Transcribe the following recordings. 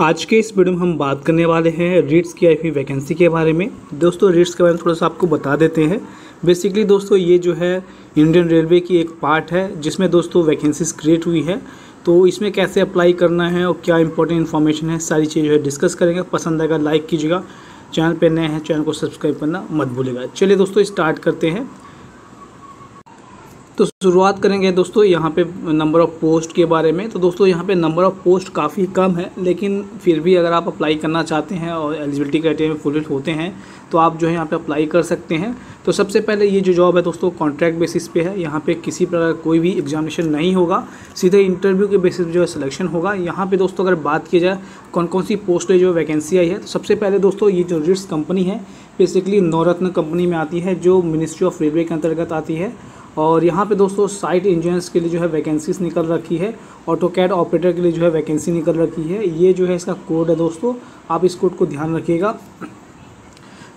आज के इस वीडियो में हम बात करने वाले हैं रीट्स की आई वैकेंसी के बारे में। दोस्तों रीट्स के बारे में थोड़ा सा आपको बता देते हैं। बेसिकली दोस्तों, ये जो है इंडियन रेलवे की एक पार्ट है, जिसमें दोस्तों वैकेंसीज क्रिएट हुई है। तो इसमें कैसे अप्लाई करना है और क्या इंपॉर्टेंट इन्फॉर्मेशन है, सारी चीज़ जो है डिस्कस करेंगे। पसंद आएगा लाइक कीजिएगा। चैनल पर नए हैं, चैनल को सब्सक्राइब करना मत भूलिएगा। चलिए दोस्तों स्टार्ट करते हैं। तो शुरुआत करेंगे दोस्तों यहाँ पे नंबर ऑफ़ पोस्ट के बारे में। तो दोस्तों यहाँ पे नंबर ऑफ़ पोस्ट काफ़ी कम है, लेकिन फिर भी अगर आप अप्लाई करना चाहते हैं और एलिजिबिलिटी क्राइटेरिया में फुलफिल होते हैं तो आप जो है यहाँ पे अप्लाई कर सकते हैं। तो सबसे पहले ये जो जॉब है दोस्तों कॉन्ट्रैक्ट बेसिस पे है। यहाँ पे किसी प्रकार कोई भी एग्जामिनेशन नहीं होगा। सीधे इंटरव्यू के बेसिस जो है सिलेक्शन होगा। यहाँ पे दोस्तों अगर बात की जाए कौन कौन सी पोस्ट जो वैकेंसी आई है तो सबसे पहले दोस्तों ये जो रिट्स कंपनी है बेसिकली नवरत्न कंपनी में आती है, जो मिनिस्ट्री ऑफ़ रेलवे के अंतर्गत आती है। और यहाँ पे दोस्तों साइट इंजीनियर्स के लिए जो है वैकेंसीज निकल रखी है ऑटो कैड ऑपरेटर के लिए जो है वैकेंसी निकल रखी है। ये जो है इसका कोड है दोस्तों, आप इस कोड को ध्यान रखिएगा।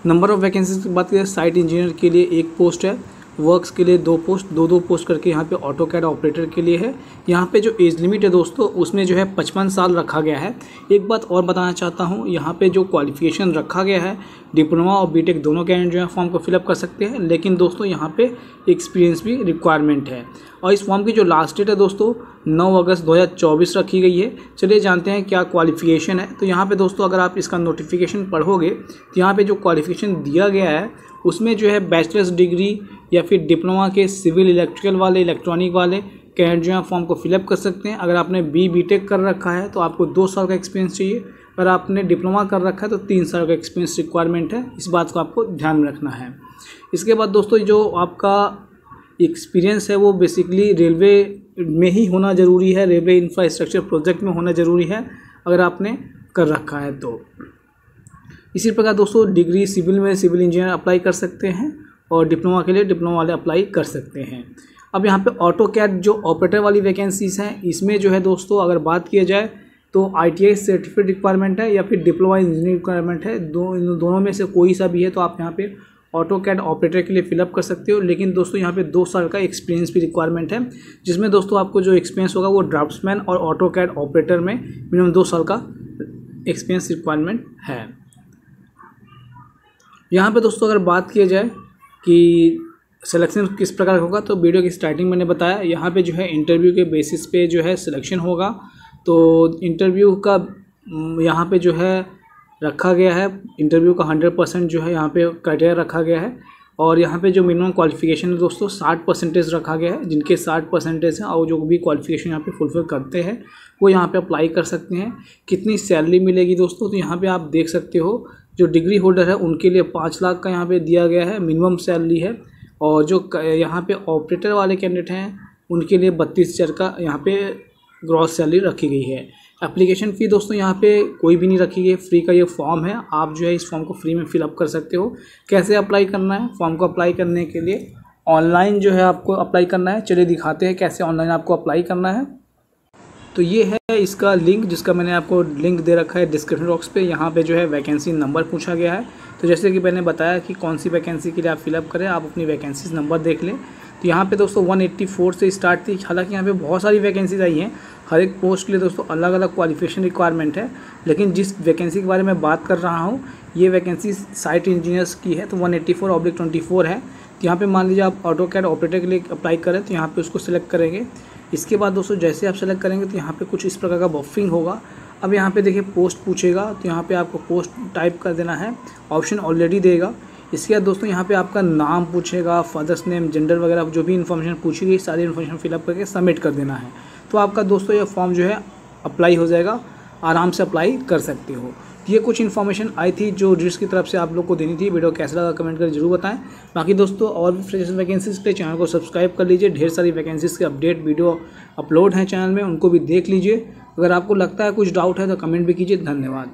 नंबर ऑफ़ वैकेंसीज की बात करें साइट इंजीनियर के लिए एक पोस्ट है। वर्क्स के लिए दो पोस्ट दो दो पोस्ट करके यहाँ पे ऑटो कैड ऑपरेटर के लिए है। यहाँ पे जो एज लिमिट है दोस्तों, उसमें जो है पचपन साल रखा गया है। एक बात और बताना चाहता हूँ, यहाँ पे जो क्वालिफिकेशन रखा गया है डिप्लोमा और बीटेक दोनों कैंडिडेट जो है फॉर्म को फिलअप कर सकते हैं, लेकिन दोस्तों यहाँ पे एक्सपीरियंस भी रिक्वायरमेंट है। और इस फॉर्म की जो लास्ट डेट है दोस्तों, नौ अगस्त 2024 रखी गई है। चलिए जानते हैं क्या क्वालिफिकेशन है। तो यहाँ पे दोस्तों अगर आप इसका नोटिफिकेशन पढ़ोगे तो यहाँ पे जो क्वालिफिकेशन दिया गया है उसमें जो है बैचलर्स डिग्री या फिर डिप्लोमा के सिविल इलेक्ट्रिकल वाले, इलेक्ट्रॉनिक वाले कैंडिडेट जो है फॉर्म को फिलअप कर सकते हैं। अगर आपने बी बी टेक कर रखा है तो आपको दो साल का एक्सपीरियंस चाहिए। अगर आपने डिप्लोमा कर रखा है तो तीन साल का एक्सपीरियंस रिक्वायरमेंट है। इस बात को आपको ध्यान में रखना है। इसके बाद दोस्तों, जो आपका एक्सपीरियंस है, वो बेसिकली रेलवे में ही होना ज़रूरी है। रेलवे इंफ्रास्ट्रक्चर प्रोजेक्ट में होना ज़रूरी है, अगर आपने कर रखा है तो। इसी प्रकार दोस्तों डिग्री सिविल में सिविल इंजीनियर अप्लाई कर सकते हैं और डिप्लोमा के लिए डिप्लोमा वाले अप्लाई कर सकते हैं। अब यहाँ पे ऑटो कैड जो ऑपरेटर वाली वैकेंसीज़ हैं, इसमें जो है दोस्तों, अगर बात किया जाए तो आईटीआई सर्टिफिकेट रिक्वायरमेंट है या फिर डिप्लोमा इंजीनियरिंग रिक्वायरमेंट है, दो, इन दोनों में से कोई सा भी है तो आप यहाँ पे ऑटो कैड ऑपरेटर के लिए फिलअप कर सकते हो। लेकिन दोस्तों, यहाँ पे दो साल का एक्सपीरियंस भी रिक्वायरमेंट है, जिसमें दोस्तों आपको जो एक्सपीरियंस होगा वो ड्राफ्ट्समैन और ऑटो कैड ऑपरेटर में मिनिमम दो साल का एक्सपीरियंस रिक्वायरमेंट है। यहाँ पे दोस्तों अगर बात किया जाए कि सिलेक्शन किस प्रकार होगा तो वीडियो की स्टार्टिंग मैंने बताया। यहाँ पे जो है इंटरव्यू के बेसिस पे जो है सिलेक्शन होगा। तो इंटरव्यू का यहाँ पे जो है रखा गया है। इंटरव्यू का हंड्रेड परसेंट जो है यहाँ पे क्राइटेरिया रखा गया है। और यहाँ पे जो मिनिमम क्वालिफिकेशन है दोस्तों, साठ परसेंटेज रखा गया है। जिनके साठ परसेंटेज हैं, और जो भी क्वालिफिकेशन यहाँ पे फुलफिल करते हैं, वो यहाँ पे अप्लाई कर सकते हैं। कितनी सैलरी मिलेगी दोस्तों तो यहाँ पे आप देख सकते हो जो डिग्री होल्डर है, उनके लिए पाँच लाख का यहाँ पे दिया गया है, मिनिमम सैलरी है। और जो यहाँ पे ऑपरेटर वाले कैंडिडेट हैं, उनके लिए बत्तीस हज़ार का यहाँ पे ग्रॉस सैलरी रखी गई है। एप्लीकेशन फ़ी दोस्तों यहाँ पे कोई भी नहीं रखी गई, फ्री का ये फॉर्म है। आप जो है इस फॉर्म को फ्री में फिलअप कर सकते हो। कैसे अप्लाई करना है? फॉर्म को अप्लाई करने के लिए ऑनलाइन जो है आपको अप्लाई करना है। चलिए दिखाते हैं कैसे ऑनलाइन आपको अप्लाई करना है। तो ये है इसका लिंक जिसका मैंने आपको लिंक दे रखा है डिस्क्रिप्शन बॉक्स पे। यहाँ पे जो है वैकेंसी नंबर पूछा गया है। तो जैसे कि मैंने बताया कि कौन सी वैकेंसी के लिए आप फिलअप करें, आप अपनी वैकेंसीज नंबर देख लें। तो यहाँ पे दोस्तों 184 से स्टार्ट थी। हालाँकि यहाँ पे बहुत सारी वैकेंसीज आई हैं। हर एक पोस्ट के लिए दोस्तों अलग अलग क्वालिफिकेशन रिक्वायरमेंट है। लेकिन जिस वैकेंसी के बारे में बात कर रहा हूँ, ये वैकेंसी साइट इंजीनियर्स की है। तो one eighty four oblique twenty है। तो यहाँ पे मान लीजिए आप ऑटो कैड ऑपरेटर के लिए अप्लाई करें तो यहाँ पे उसको सिलेक्ट करेंगे। इसके बाद दोस्तों, जैसे आप सेलेक्ट करेंगे तो यहाँ पे कुछ इस प्रकार का बफिंग होगा। अब यहाँ पे देखिए पोस्ट पूछेगा तो यहाँ पे आपको पोस्ट टाइप कर देना है ऑप्शन ऑलरेडी देगा। इसके बाद दोस्तों, यहाँ पे आपका नाम पूछेगा फादर्स नेम जेंडर वगैरह, जो भी इन्फॉर्मेशन पूछी गई सारी इन्फॉर्मेशन फिलअप करके सबमिट कर देना है। तो आपका दोस्तों यह फॉर्म जो है अप्लाई हो जाएगा। आराम से अप्लाई कर सकते हो। ये कुछ इन्फॉर्मेशन आई थी जो रिट्स की तरफ़ से आप लोग को देनी थी। वीडियो कैसा लगा कमेंट कर ज़रूर बताएँ। बाकी दोस्तों, और भी फ्रेश वैकेंसीज के चैनल को सब्सक्राइब कर लीजिए। ढेर सारी वैकेंसीज के अपडेट वीडियो अपलोड हैं चैनल में, उनको भी देख लीजिए। अगर आपको लगता है कुछ डाउट है तो कमेंट भी कीजिए। धन्यवाद।